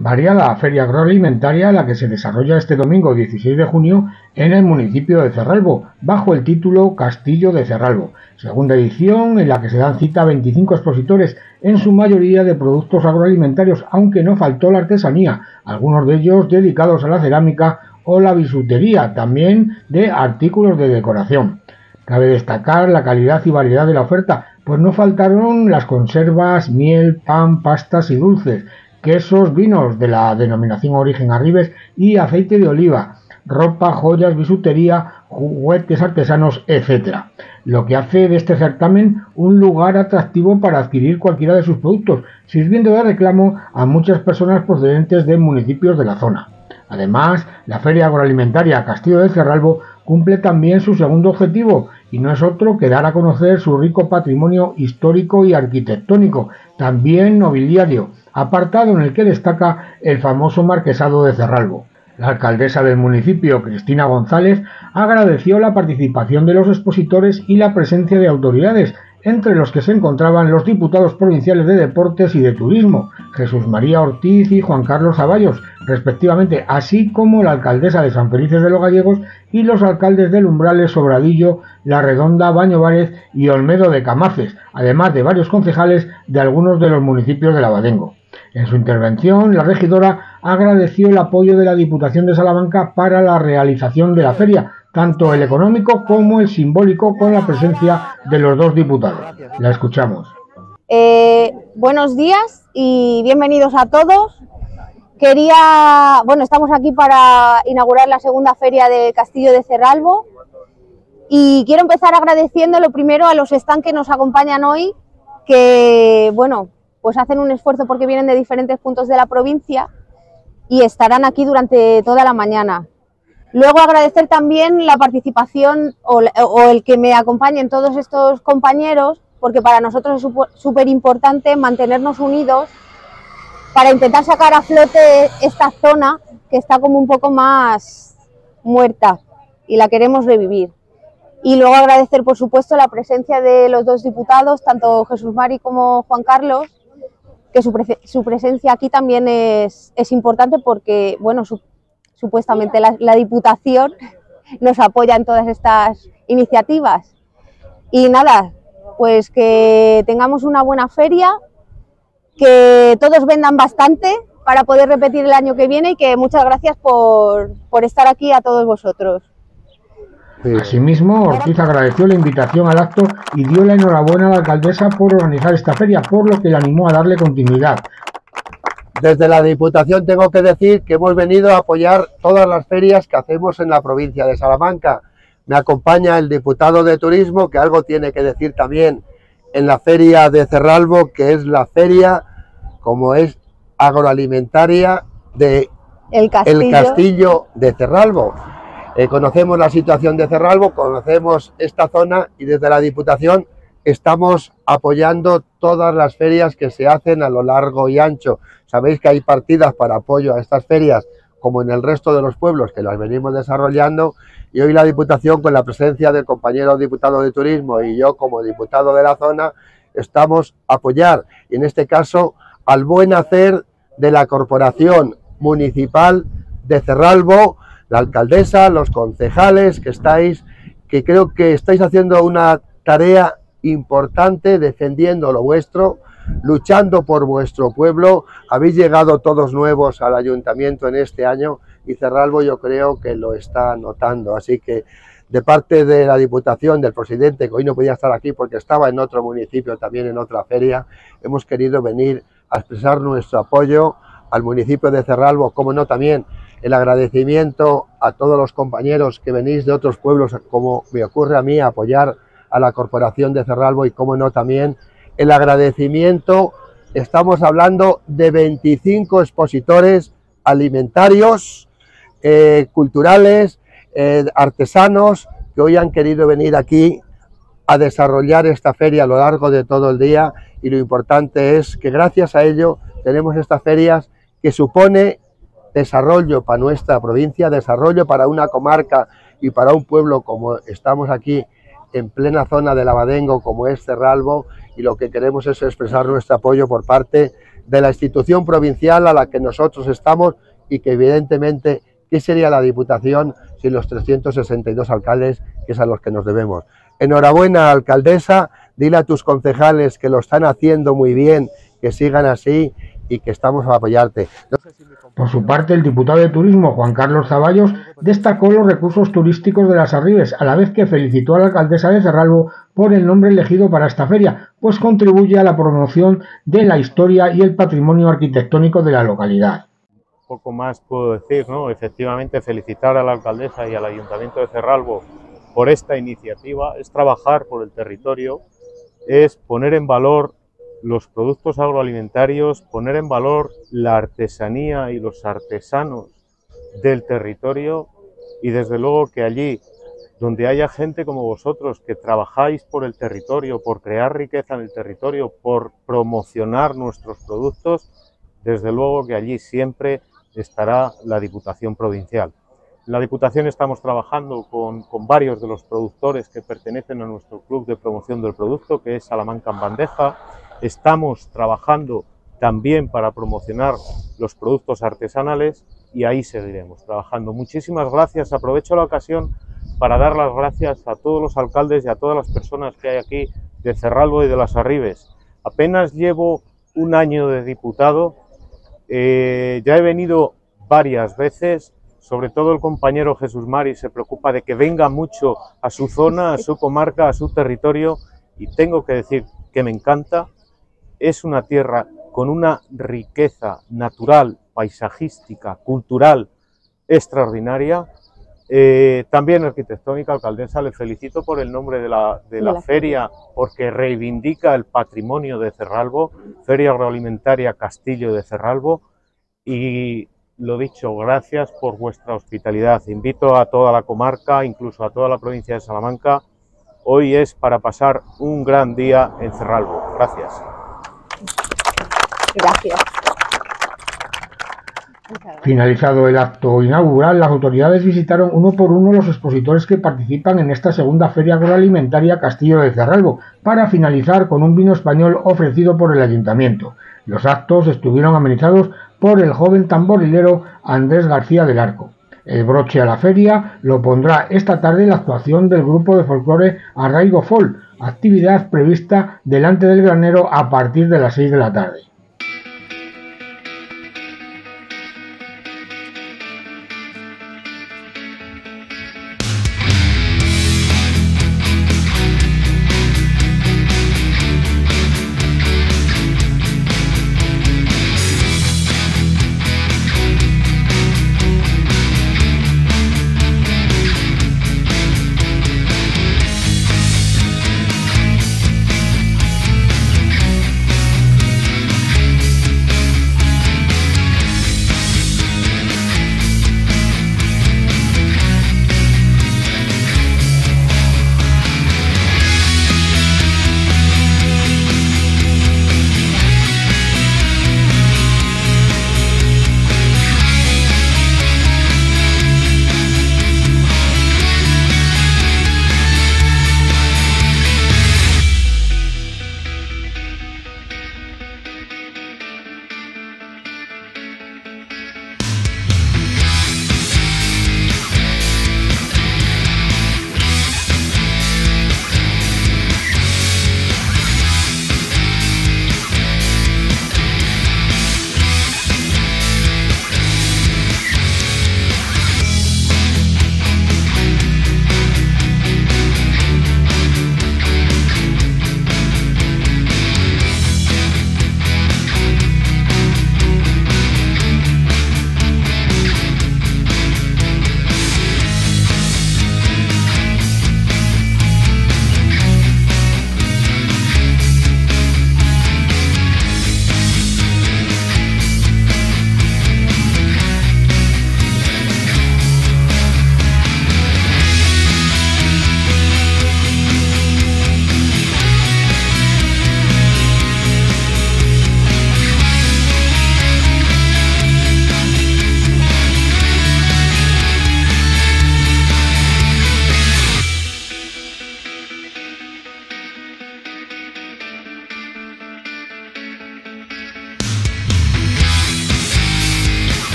varía la feria agroalimentaria la que se desarrolla este domingo 16 de junio en el municipio de Cerralbo, bajo el título Castillo de Cerralbo, segunda edición en la que se dan cita 25 expositores, en su mayoría de productos agroalimentarios, aunque no faltó la artesanía, algunos de ellos dedicados a la cerámica o la bisutería, también de artículos de decoración. Cabe destacar la calidad y variedad de la oferta, pues no faltaron las conservas, miel, pan, pastas y dulces, quesos, vinos de la denominación origen Arribes y aceite de oliva, ropa, joyas, bisutería, juguetes artesanos, etc. Lo que hace de este certamen un lugar atractivo para adquirir cualquiera de sus productos, sirviendo de reclamo a muchas personas procedentes de municipios de la zona. Además, la Feria Agroalimentaria Castillo de Cerralbo cumple también su segundo objetivo, y no es otro que dar a conocer su rico patrimonio histórico y arquitectónico, también nobiliario, apartado en el que destaca el famoso marquesado de Cerralbo. La alcaldesa del municipio, Cristina González, agradeció la participación de los expositores y la presencia de autoridades, entre los que se encontraban los diputados provinciales de Deportes y de Turismo, Jesús María Ortiz y Juan Carlos Zaballos, respectivamente, así como la alcaldesa de San Felices de los Gallegos y los alcaldes de Umbrales, Sobradillo, La Redonda, Baño Várez y Olmedo de Camaces, además de varios concejales de algunos de los municipios de Lavadengo. En su intervención, la regidora agradeció el apoyo de la Diputación de Salamanca para la realización de la feria, tanto el económico como el simbólico, con la presencia de los dos diputados. La escuchamos. Eh, buenos días y bienvenidos a todos. Quería, bueno, estamos aquí para inaugurar la segunda feria de Castillo de Cerralbo y quiero empezar agradeciendo lo primero a los stands que nos acompañan hoy, que, bueno, pues hacen un esfuerzo porque vienen de diferentes puntos de la provincia y estarán aquí durante toda la mañana. Luego agradecer también la participación o, el que me acompañen todos estos compañeros, porque para nosotros es súper importante mantenernos unidos para intentar sacar a flote esta zona que está como un poco más muerta y la queremos revivir. Y luego agradecer, por supuesto, la presencia de los dos diputados, tanto Jesús Mari como Juan Carlos, que su, presencia aquí también es, importante porque, bueno, supuestamente la, Diputación nos apoya en todas estas iniciativas. Y nada, pues que tengamos una buena feria, que todos vendan bastante para poder repetir el año que viene y que muchas gracias por estar aquí a todos vosotros. Asimismo, Ortiz agradeció la invitación al acto y dio la enhorabuena a la alcaldesa por organizar esta feria, por lo que le animó a darle continuidad. Desde la Diputación tengo que decir que hemos venido a apoyar todas las ferias que hacemos en la provincia de Salamanca. Me acompaña el diputado de Turismo, que algo tiene que decir también en la feria de Cerralbo, que es la feria, como es agroalimentaria de el Castillo de Cerralbo. Eh, conocemos la situación de Cerralbo, conocemos esta zona y desde la Diputación estamos apoyando todas las ferias que se hacen a lo largo y ancho. Sabéis que hay partidas para apoyo a estas ferias como en el resto de los pueblos que las venimos desarrollando y hoy la Diputación con la presencia del compañero diputado de Turismo y yo como diputado de la zona estamos a apoyar y en este caso al buen hacer de la Corporación Municipal de Cerralbo la alcaldesa, los concejales que estáis, que creo que estáis haciendo una tarea importante defendiendo lo vuestro, luchando por vuestro pueblo. Habéis llegado todos nuevos al ayuntamiento en este año y Cerralbo yo creo que lo está notando. Así que de parte de la Diputación, del presidente, que hoy no podía estar aquí porque estaba en otro municipio, también en otra feria, hemos querido venir a expresar nuestro apoyo al municipio de Cerralbo, como no también el agradecimiento a todos los compañeros que venís de otros pueblos, como me ocurre a mí, a apoyar a la Corporación de Cerralbo y, como no, también el agradecimiento. Estamos hablando de 25 expositores alimentarios, eh, culturales, eh, artesanos, que hoy han querido venir aquí a desarrollar esta feria a lo largo de todo el día y lo importante es que gracias a ello tenemos estas ferias que supone desarrollo para nuestra provincia, desarrollo para una comarca y para un pueblo como estamos aquí en plena zona de Lavadengo como es Cerralbo y lo que queremos es expresar nuestro apoyo por parte de la institución provincial a la que nosotros estamos y que evidentemente, ¿qué sería la Diputación sin los 362 alcaldes que es a los que nos debemos? Enhorabuena, alcaldesa, dile a tus concejales que lo están haciendo muy bien, que sigan así y que estamos a apoyarte. Por su parte, el diputado de Turismo, Juan Carlos Zaballos, destacó los recursos turísticos de las Arribes, a la vez que felicitó a la alcaldesa de Cerralbo por el nombre elegido para esta feria, pues contribuye a la promoción de la historia y el patrimonio arquitectónico de la localidad. Poco más puedo decir, ¿no? Efectivamente, felicitar a la alcaldesa y al Ayuntamiento de Cerralbo por esta iniciativa, es trabajar por el territorio, es poner en valor los productos agroalimentarios, poner en valor la artesanía y los artesanos del territorio y desde luego que allí donde haya gente como vosotros que trabajáis por el territorio, por crear riqueza en el territorio, por promocionar nuestros productos, desde luego que allí siempre estará la Diputación Provincial. La Diputación estamos trabajando con, varios de los productores que pertenecen a nuestro club de promoción del producto, que es Salamanca en Bandeja, Estamos trabajando también para promocionar los productos artesanales y ahí seguiremos trabajando. Muchísimas gracias. Aprovecho la ocasión para dar las gracias a todos los alcaldes y a todas las personas que hay aquí de Cerralbo y de las Arribes. Apenas llevo un año de diputado, eh, ya he venido varias veces, sobre todo el compañero Jesús Mari se preocupa de que venga mucho a su zona, a su comarca, a su territorio y tengo que decir que me encanta, es una tierra con una riqueza natural, paisajística, cultural extraordinaria, eh, también arquitectónica, alcaldesa, le felicito por el nombre de la, de la feria, porque reivindica el patrimonio de Cerralbo, Feria Agroalimentaria Castillo de Cerralbo, y lo dicho, gracias por vuestra hospitalidad. Invito a toda la comarca, incluso a toda la provincia de Salamanca, hoy es para pasar un gran día en Cerralbo. Gracias. Gracias. Finalizado el acto inaugural, las autoridades visitaron uno por uno los expositores que participan en esta segunda Feria Agroalimentaria Castillo de Cerralbo, para finalizar con un vino español ofrecido por el ayuntamiento. Los actos estuvieron amenizados por el joven tamborilero Andrés García del Arco. El broche a la feria lo pondrá esta tarde la actuación del grupo de folclore Arraigo Fol, actividad prevista delante del granero a partir de las 6 de la tarde.